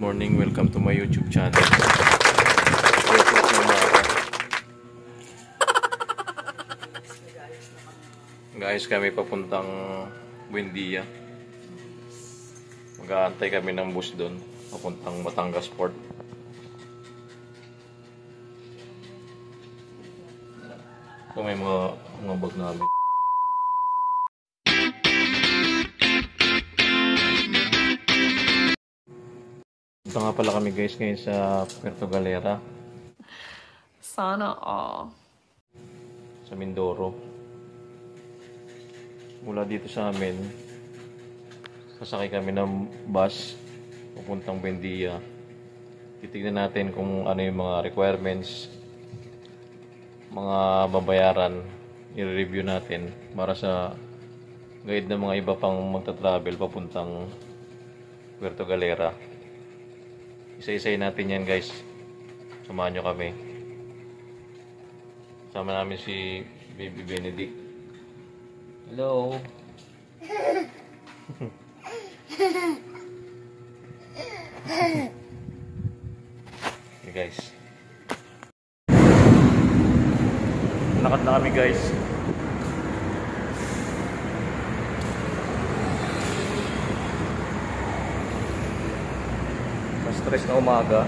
Morning, welcome to my YouTube channel. Guys, kami papuntang Buendia. Mag-aantay kami ng bus doon. Papuntang Batangas Port. Ito may mga, mga bag namin. Ito nga pala kami guys ngayon sa Puerto Galera, Sana all. sa Mindoro. Mula dito sa amin, sasakay kami ng bus papuntang Buendia. Titignan natin kung ano yung mga requirements, mga babayaran, i-review natin para sa guide ng mga iba pang magta-travel papuntang Puerto Galera. Isa-isay natin yan guys. Samahan nyo kami. Sama namin si Baby Benedict. Hello. okay guys. Nakat na kami guys. Stress na umaga.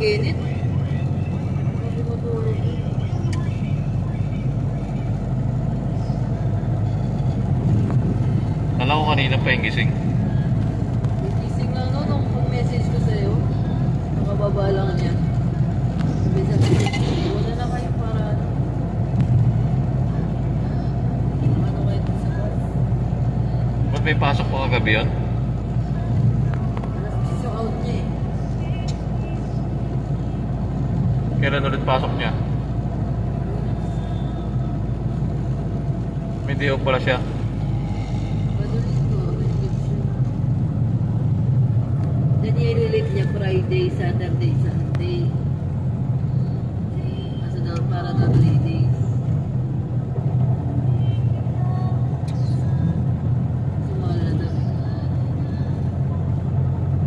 Matulog. Kala ko kanina pa yung gising. Gising lang no, nung pag-message ko sa'yo. Nakababa lang niya. Sabi sa wala na kayo para ano. Ano kayo sa bar? Ba't may pasok pa kagabi yun? Kailan ulit pasok niya? May day off pala siya. Then i-relate niya Friday, Saturday, Sunday. Kasi daw para daw 3 days. Na.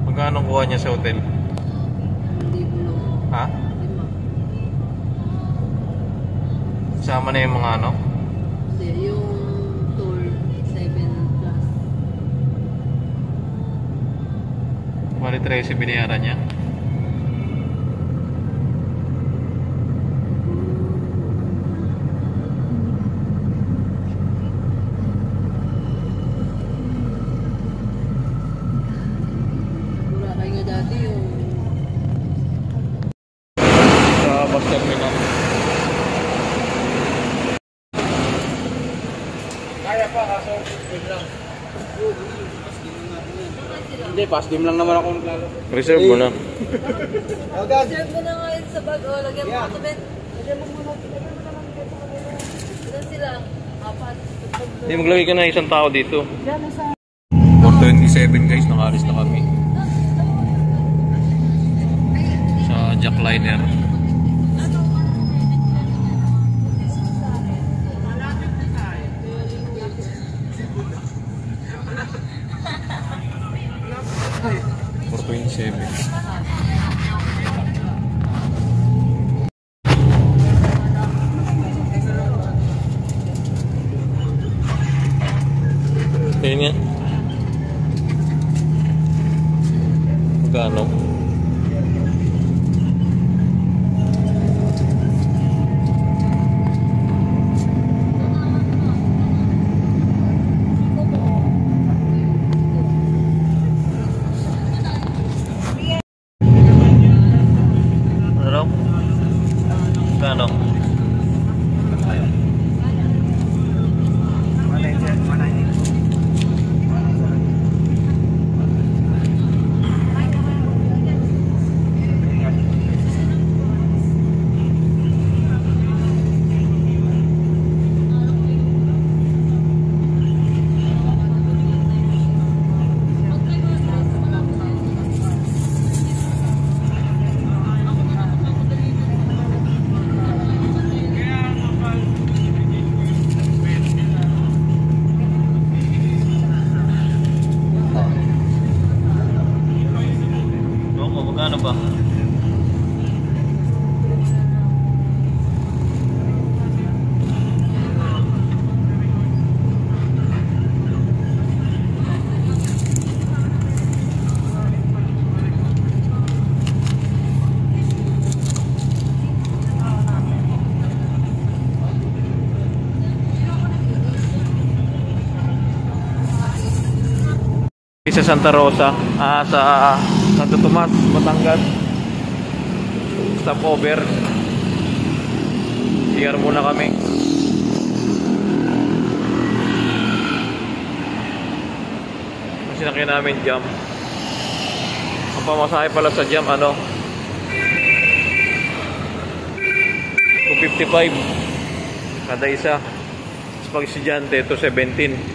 Magkano kuha niya sa hotel? Hindi ko lang. Ha? Lima. Kasama na yung mga ano? Hindi, yung tour, 7 plus. Bali 13 binayaran niya. Boracay nga dati yung Sa bus terminal. Hindi, pass dim lang naman ako. Reserve mo na. Agad! Serve mo na nga yun sa bag. O, lagyan mo ito, Ben. Lagyan mo muna. Ilan sila? Apat. Hindi, maglagay ka na isang tao dito. 427 guys, nakalis na kami. Sa jackliner. sa Santa Rosa uh, sa uh, Santo Tomas Batangas. Stopover. CR muna kami. Ang sinakyan namin jam. Ang pamasahe pala sa jam ano? 255 kada isa. Pag estudyante 217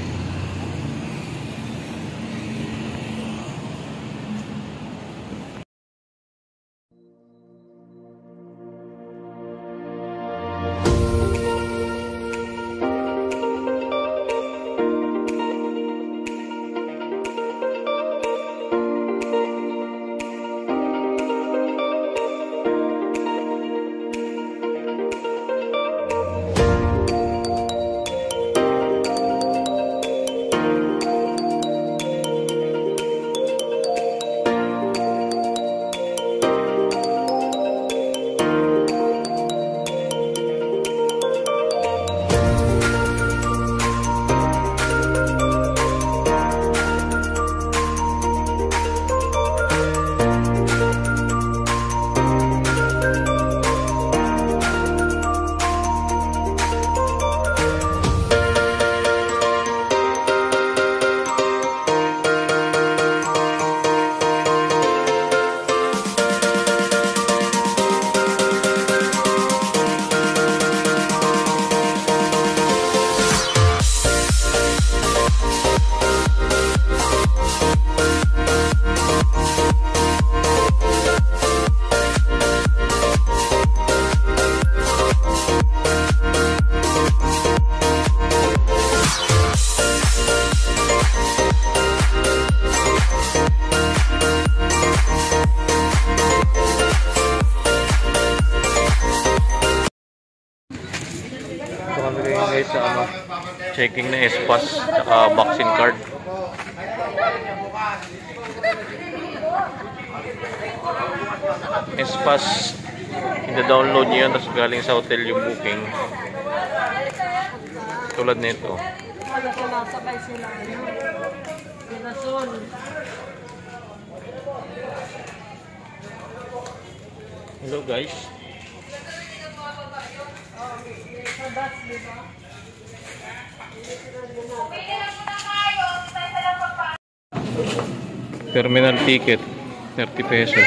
Espas, ina-download nyo yan tapos galing sa hotel yung booking. Tulad nito. Wala sumasakay sila. Relasyon. Hello guys. Terminal ticket, 30 pesos.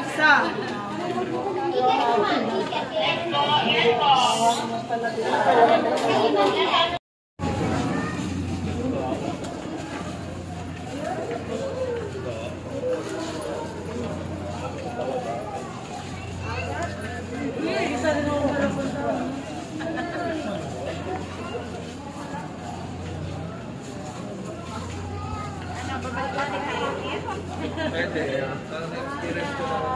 Isa. 哎，对呀。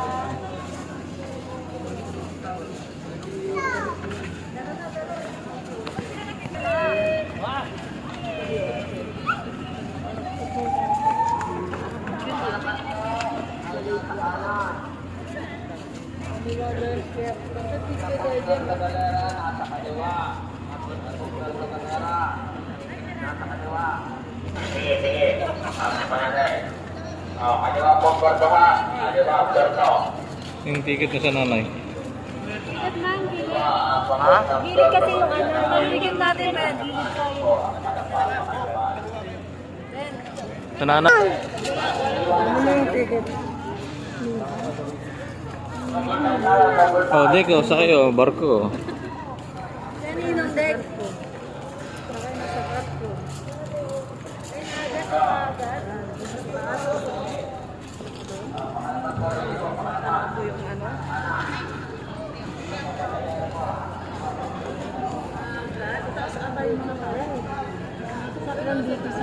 Yung ticket na sa nanay. Ticket man, gilid. Ha? Gilid kasi yung ano. Yung ticket natin, red. Gilid tayo. Sa nanay. Oh, dek, oh, sakay, oh, barko. oh. Kaninong deck? Sakay na sa barko. Ay, agad na agad. Tago yung ano.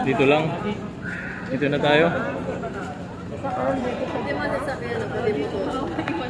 Dito lang. Dito na tayo. Hindi man sasakyan na pwede mo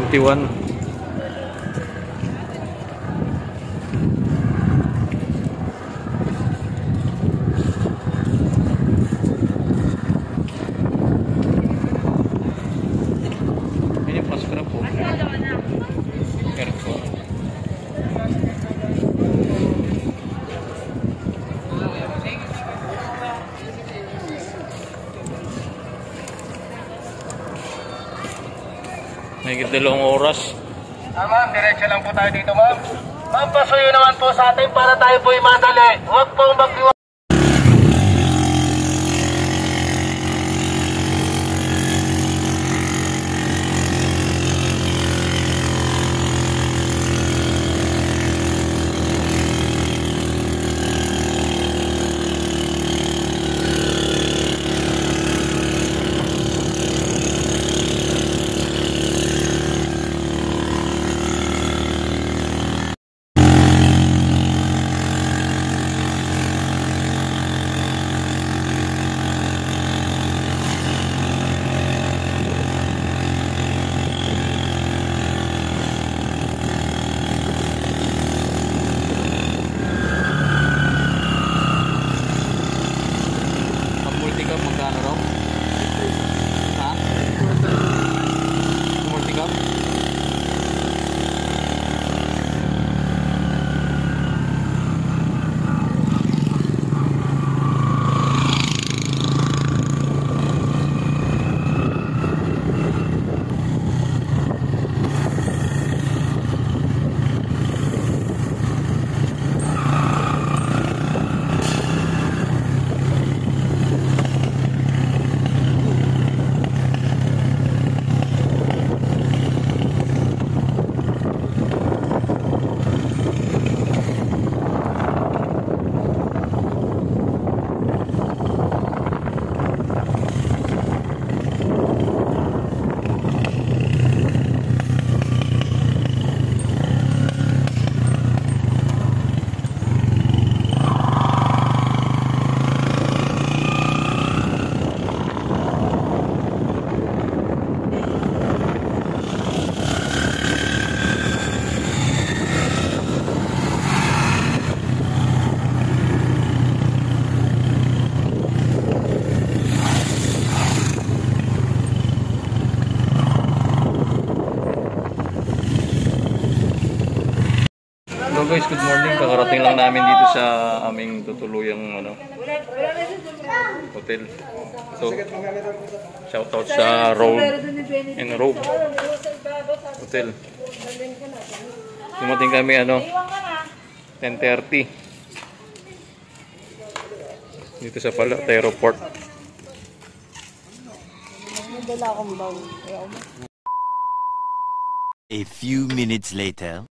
21 dalawang oras. Ah, ma'am, diretso lang po tayo dito, ma'am. Ma'am, pasuyo naman po sa atin para tayo po'y madali. Huwag pong magdiwa. Lang namin dito sa aming tutuluyang ano, hotel. So, shout out sa Road and Road Hotel. Dumating kami ano, 10.30 dito sa pala, aeroport. A few minutes later.